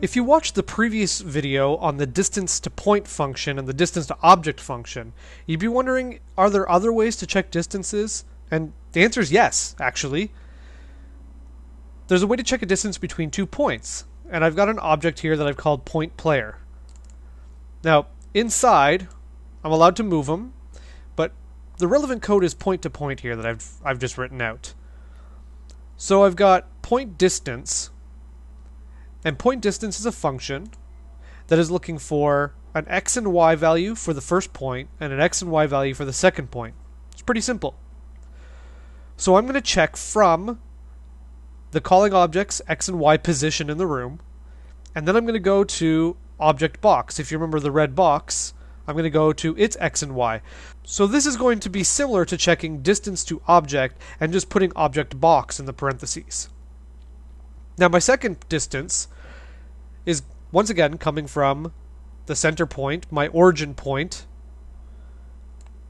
If you watched the previous video on the distance to point function and the distance to object function, you'd be wondering are there other ways to check distances? And the answer is yes, actually. There's a way to check a distance between two points, and I've got an object here that I've called point player. Now, inside, I'm allowed to move them, but the relevant code is point to point here that I've I've just written out. So I've got point distance, and point distance is a function that is looking for an x and y value for the first point and an x and y value for the second point. It's pretty simple. So I'm going to check from the calling object's x and y position in the room, and then I'm going to go to object box. If you remember the red box, I'm going to go to its x and y. So this is going to be similar to checking distance to object and just putting object box in the parentheses. Now my second distance is once again coming from the center point, my origin point.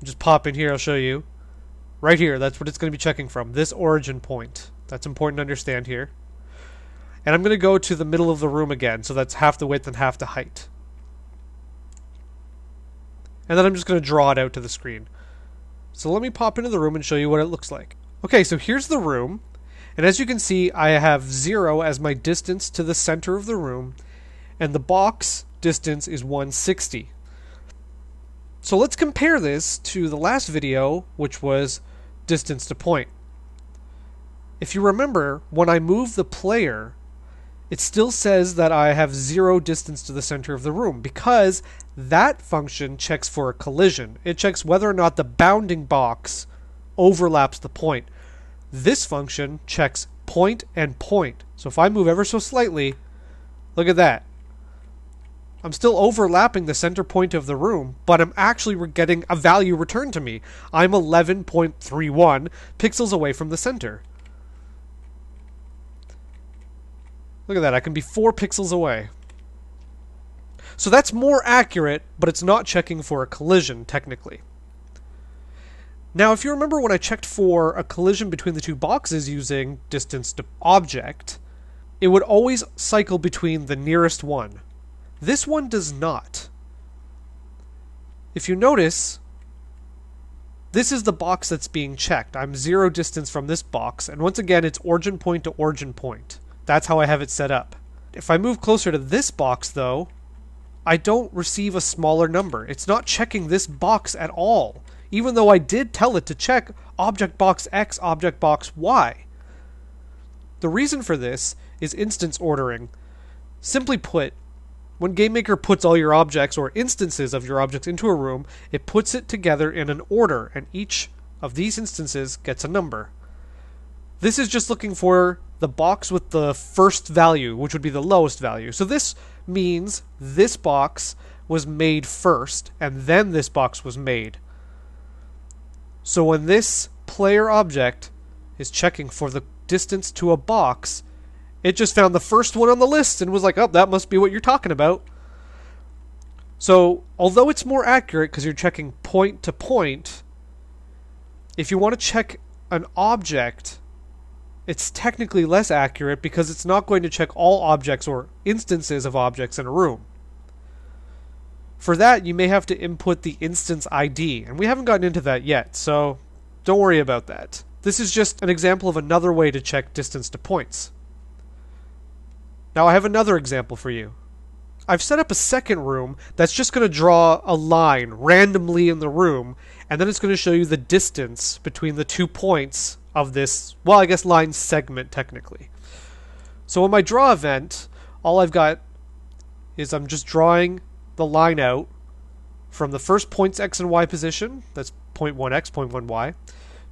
Just pop in here, I'll show you. Right here, that's what it's going to be checking from. This origin point. That's important to understand here. And I'm going to go to the middle of the room again, so that's half the width and half the height. And then I'm just going to draw it out to the screen. So let me pop into the room and show you what it looks like. Okay, so here's the room. And as you can see, I have 0 as my distance to the center of the room, and the box distance is 160. So let's compare this to the last video, which was distance to point. If you remember, when I move the player, it still says that I have zero distance to the center of the room because that function checks for a collision. It checks whether or not the bounding box overlaps the point. This function checks point and point. So if I move ever so slightly, look at that. I'm still overlapping the center point of the room, but I'm actually getting a value returned to me. I'm 11.31 pixels away from the center. Look at that, I can be 4 pixels away. So that's more accurate, but it's not checking for a collision, technically. Now, if you remember when I checked for a collision between the two boxes using distance to object, it would always cycle between the nearest one. This one does not. If you notice, this is the box that's being checked. I'm zero distance from this box, and once again, it's origin point to origin point. That's how I have it set up. If I move closer to this box, though, I don't receive a smaller number. It's not checking this box at all, even though I did tell it to check object box X, object box Y. The reason for this is instance ordering. Simply put, when GameMaker puts all your objects or instances of your objects into a room, it puts it together in an order, and each of these instances gets a number. This is just looking for the box with the first value, which would be the lowest value. So this means this box was made first, and then this box was made. So when this player object is checking for the distance to a box, it just found the first one on the list and was like, oh, that must be what you're talking about. So, although it's more accurate because you're checking point to point, if you want to check an object, it's technically less accurate because it's not going to check all objects or instances of objects in a room. For that, you may have to input the instance ID, and we haven't gotten into that yet, so don't worry about that. This is just an example of another way to check distance to points. Now I have another example for you. I've set up a second room that's just going to draw a line randomly in the room, and then it's going to show you the distance between the two points of this, well, I guess line segment technically. So in my draw event, all I've got is I'm just drawing the line out from the first point's x and y position, that's point 1x, point 1y,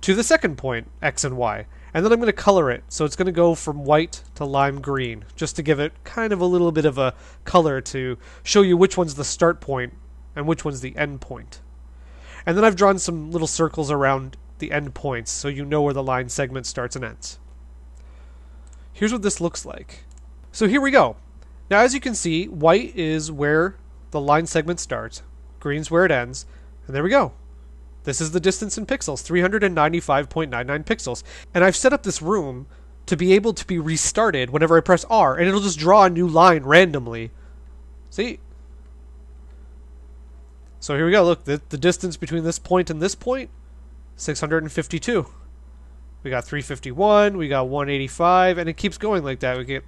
to the second point, x and y. And then I'm going to color it. So it's going to go from white to lime green, just to give it kind of a little bit of a color to show you which one's the start point and which one's the end point. And then I've drawn some little circles around the end points so you know where the line segment starts and ends. Here's what this looks like. So here we go. Now as you can see, white is where the line segment starts, green's where it ends, and there we go. This is the distance in pixels, 395.99 pixels. And I've set up this room to be able to be restarted whenever I press R, and it'll just draw a new line randomly. See? So here we go. Look, the, the distance between this point and this point, 652. We got 351, we got 185, and it keeps going like that. We get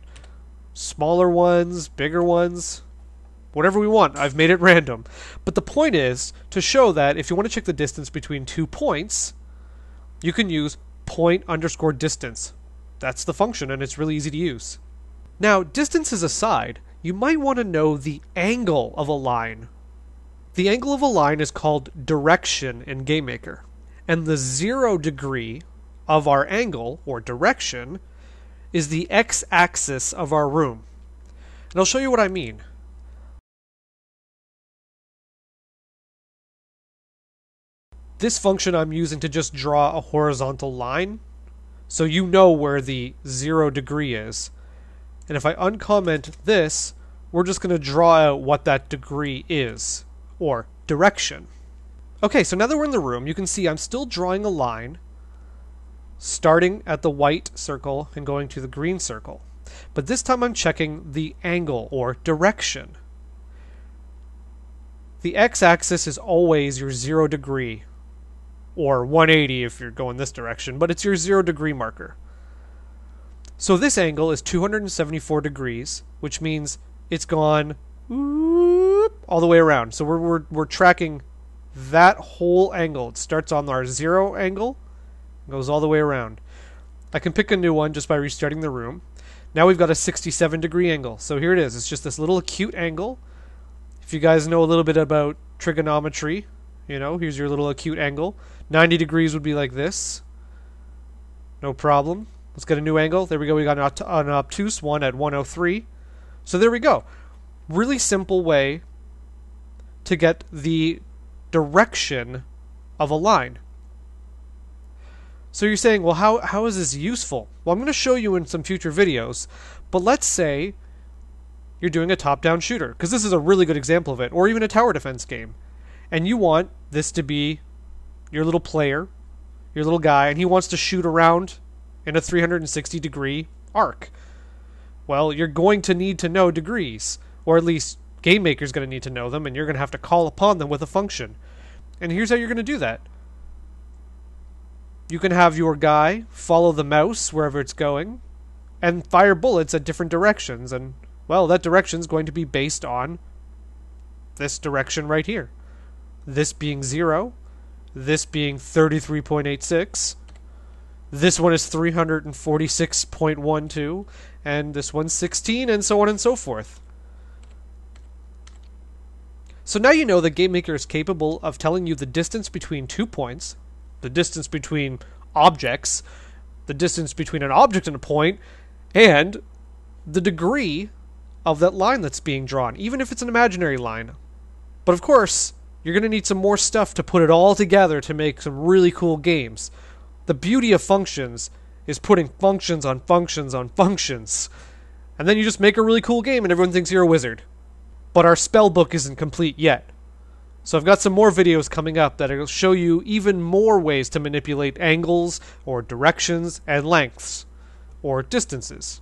smaller ones, bigger ones, whatever we want. I've made it random. But the point is to show that if you want to check the distance between two points, you can use point underscore distance. That's the function, and it's really easy to use. Now, distances aside, you might want to know the angle of a line. The angle of a line is called direction in GameMaker, and the zero degree of our angle, or direction, is the x axis of our room. And I'll show you what I mean. This function I'm using to just draw a horizontal line, so you know where the zero degree is. And if I uncomment this, we're just going to draw out what that degree is, or direction. Okay, so now that we're in the room, you can see I'm still drawing a line, starting at the white circle and going to the green circle. But this time I'm checking the angle, or direction. The x-axis is always your zero degree, or 180 if you're going this direction, but it's your zero degree marker. So this angle is 274 degrees, which means it's gone all the way around. So we're, we're, we're tracking that whole angle. It starts on our zero angle, goes all the way around. I can pick a new one just by restarting the room. Now we've got a 67 degree angle. So here it is. It's just this little acute angle. If you guys know a little bit about trigonometry, you know, here's your little acute angle. 90 degrees would be like this. No problem. Let's get a new angle. There we go. We got an, an obtuse one at 103. So there we go. Really simple way to get the direction of a line. So you're saying, well, how, how is this useful? Well, I'm going to show you in some future videos, but let's say you're doing a top down shooter, because this is a really good example of it, or even a tower defense game, and you want this to be your little player, your little guy, and he wants to shoot around in a 360 degree arc. Well, you're going to need to know degrees, or at least GameMaker's going to need to know them, and you're going to have to call upon them with a function. And here's how you're going to do that. You can have your guy follow the mouse wherever it's going, and fire bullets at different directions, and, well, that direction's going to be based on this direction right here. This being 0, this being 33.86, this one is 346.12, and this one's 16, and so on and so forth. So now you know that GameMaker is capable of telling you the distance between two points, the distance between objects, the distance between an object and a point, and the degree of that line that's being drawn, even if it's an imaginary line. But of course, you're going to need some more stuff to put it all together to make some really cool games. The beauty of functions is putting functions on functions on functions. And then you just make a really cool game and everyone thinks you're a wizard but our spell book isn't complete yet. So I've got some more videos coming up that will show you even more ways to manipulate angles or directions and lengths or distances.